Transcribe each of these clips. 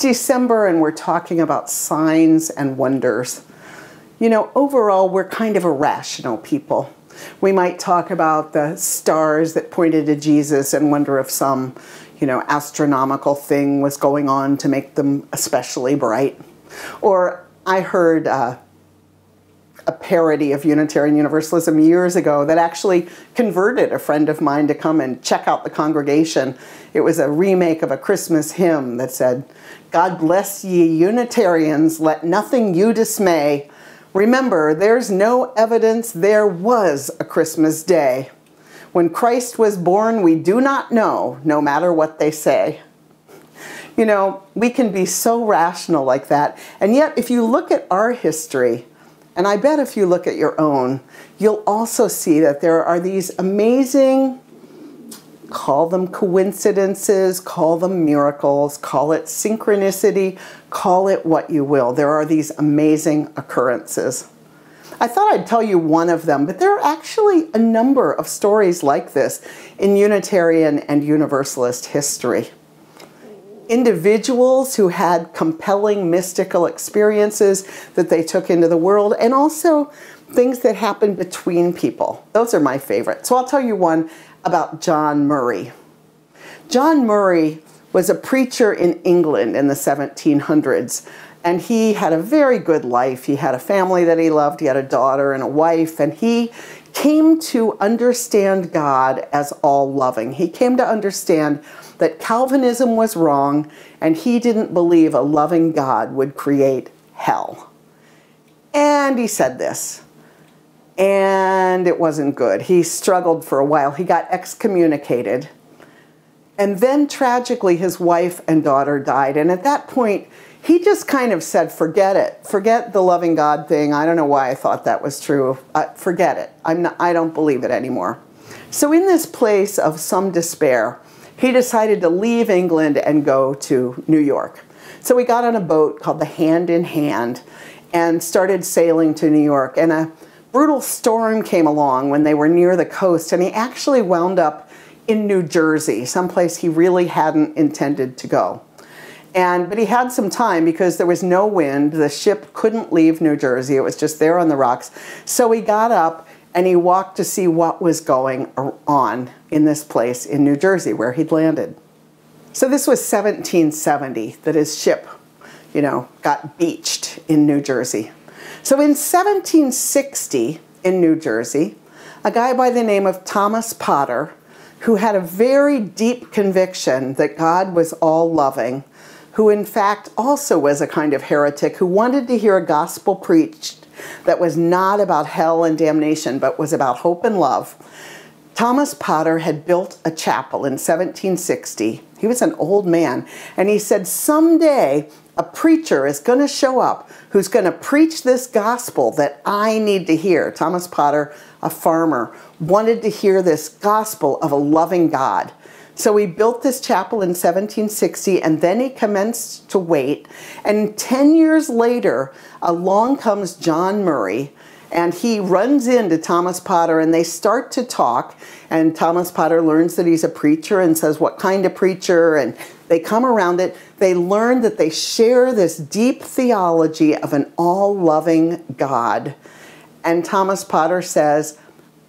December and we're talking about signs and wonders. You know, overall, we're kind of a rational people. We might talk about the stars that pointed to Jesus and wonder if some, you know, astronomical thing was going on to make them especially bright. Or I heard uh, a parody of Unitarian Universalism years ago that actually converted a friend of mine to come and check out the congregation. It was a remake of a Christmas hymn that said, God bless ye Unitarians, let nothing you dismay. Remember, there's no evidence there was a Christmas day. When Christ was born, we do not know, no matter what they say. You know, we can be so rational like that. And yet, if you look at our history, and I bet if you look at your own, you'll also see that there are these amazing, call them coincidences, call them miracles, call it synchronicity, call it what you will. There are these amazing occurrences. I thought I'd tell you one of them, but there are actually a number of stories like this in Unitarian and Universalist history individuals who had compelling mystical experiences that they took into the world, and also things that happened between people. Those are my favorite. So I'll tell you one about John Murray. John Murray was a preacher in England in the 1700s, and he had a very good life. He had a family that he loved, he had a daughter and a wife, and he came to understand God as all loving. He came to understand that Calvinism was wrong and he didn't believe a loving God would create hell. And he said this. And it wasn't good. He struggled for a while. He got excommunicated. And then tragically, his wife and daughter died. And at that point, he just kind of said, forget it. Forget the loving God thing. I don't know why I thought that was true. Uh, forget it. I'm not, I don't believe it anymore. So, in this place of some despair, he decided to leave England and go to New York. So, we got on a boat called the Hand in Hand and started sailing to New York. And a brutal storm came along when they were near the coast, and he actually wound up in New Jersey, someplace he really hadn't intended to go. And but he had some time because there was no wind. The ship couldn't leave New Jersey. It was just there on the rocks. So he got up and he walked to see what was going on in this place in New Jersey where he'd landed. So this was 1770 that his ship, you know, got beached in New Jersey. So in 1760 in New Jersey, a guy by the name of Thomas Potter, who had a very deep conviction that God was all loving, who in fact also was a kind of heretic who wanted to hear a gospel preached that was not about hell and damnation, but was about hope and love. Thomas Potter had built a chapel in 1760. He was an old man, and he said, Someday a preacher is going to show up who's going to preach this gospel that I need to hear. Thomas Potter, a farmer, wanted to hear this gospel of a loving God. So he built this chapel in 1760 and then he commenced to wait. And 10 years later, along comes John Murray and he runs into Thomas Potter and they start to talk. And Thomas Potter learns that he's a preacher and says, What kind of preacher? And they come around it. They learn that they share this deep theology of an all loving God. And Thomas Potter says,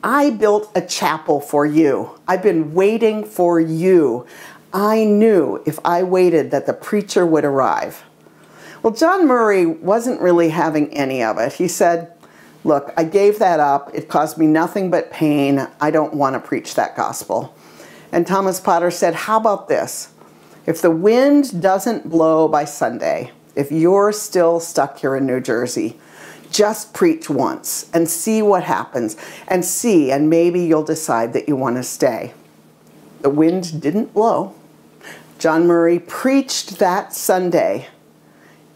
I built a chapel for you. I've been waiting for you. I knew if I waited that the preacher would arrive. Well, John Murray wasn't really having any of it. He said, Look, I gave that up. It caused me nothing but pain. I don't want to preach that gospel. And Thomas Potter said, How about this? If the wind doesn't blow by Sunday, if you're still stuck here in New Jersey, just preach once and see what happens and see, and maybe you'll decide that you want to stay. The wind didn't blow. John Murray preached that Sunday,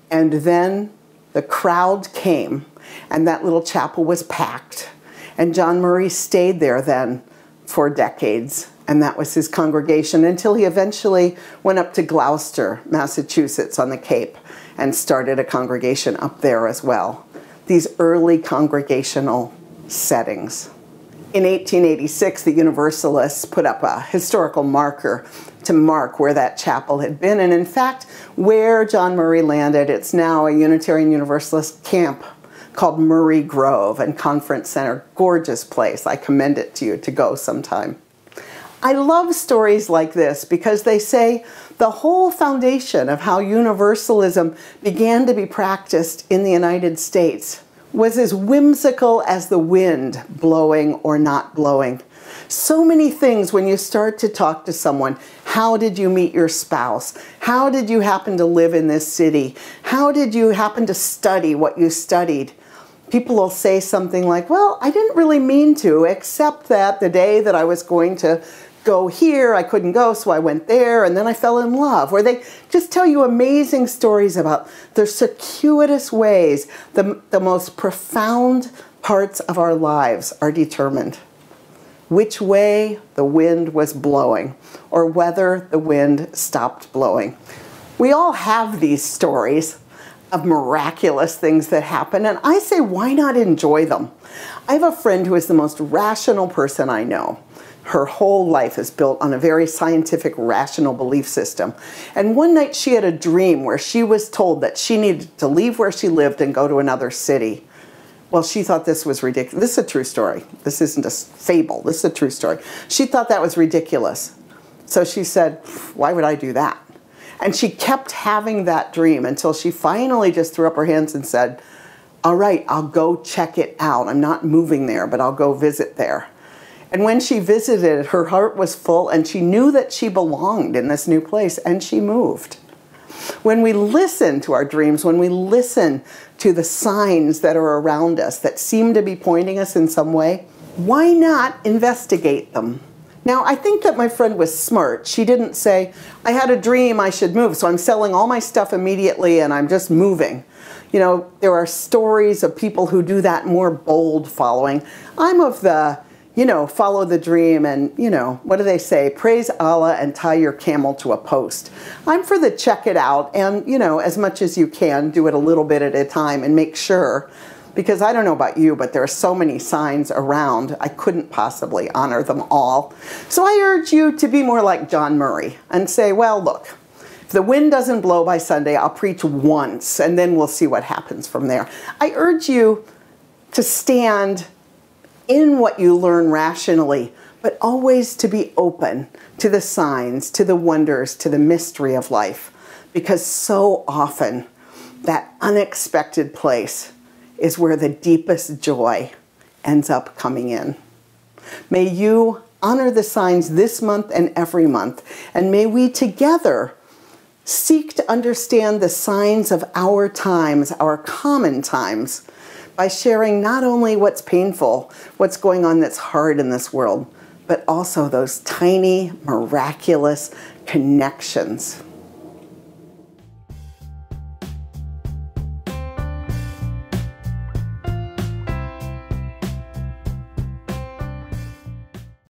and then the crowd came, and that little chapel was packed. And John Murray stayed there then for decades, and that was his congregation until he eventually went up to Gloucester, Massachusetts, on the Cape, and started a congregation up there as well these early congregational settings. In 1886, the Universalists put up a historical marker to mark where that chapel had been. And in fact, where John Murray landed, it's now a Unitarian Universalist camp called Murray Grove and Conference Center. Gorgeous place. I commend it to you to go sometime. I love stories like this because they say the whole foundation of how universalism began to be practiced in the United States was as whimsical as the wind blowing or not blowing. So many things when you start to talk to someone. How did you meet your spouse? How did you happen to live in this city? How did you happen to study what you studied? People will say something like, Well, I didn't really mean to, except that the day that I was going to go here, I couldn't go, so I went there, and then I fell in love. Where they just tell you amazing stories about the circuitous ways the, the most profound parts of our lives are determined. Which way the wind was blowing, or whether the wind stopped blowing. We all have these stories of miraculous things that happen, and I say, why not enjoy them? I have a friend who is the most rational person I know her whole life is built on a very scientific, rational belief system. And one night she had a dream where she was told that she needed to leave where she lived and go to another city. Well, she thought this was ridiculous. This is a true story. This isn't a fable. This is a true story. She thought that was ridiculous. So she said, Why would I do that? And she kept having that dream until she finally just threw up her hands and said, All right, I'll go check it out. I'm not moving there, but I'll go visit there. And when she visited, her heart was full and she knew that she belonged in this new place and she moved. When we listen to our dreams, when we listen to the signs that are around us that seem to be pointing us in some way, why not investigate them? Now, I think that my friend was smart. She didn't say, I had a dream I should move, so I'm selling all my stuff immediately and I'm just moving. You know, there are stories of people who do that more bold following. I'm of the you know, follow the dream and, you know, what do they say? Praise Allah and tie your camel to a post. I'm for the check it out and, you know, as much as you can, do it a little bit at a time and make sure. Because I don't know about you, but there are so many signs around, I couldn't possibly honor them all. So I urge you to be more like John Murray and say, well, look, if the wind doesn't blow by Sunday, I'll preach once and then we'll see what happens from there. I urge you to stand in what you learn rationally, but always to be open to the signs, to the wonders, to the mystery of life. Because so often, that unexpected place is where the deepest joy ends up coming in. May you honor the signs this month and every month, and may we together seek to understand the signs of our times, our common times by sharing not only what's painful, what's going on that's hard in this world, but also those tiny, miraculous connections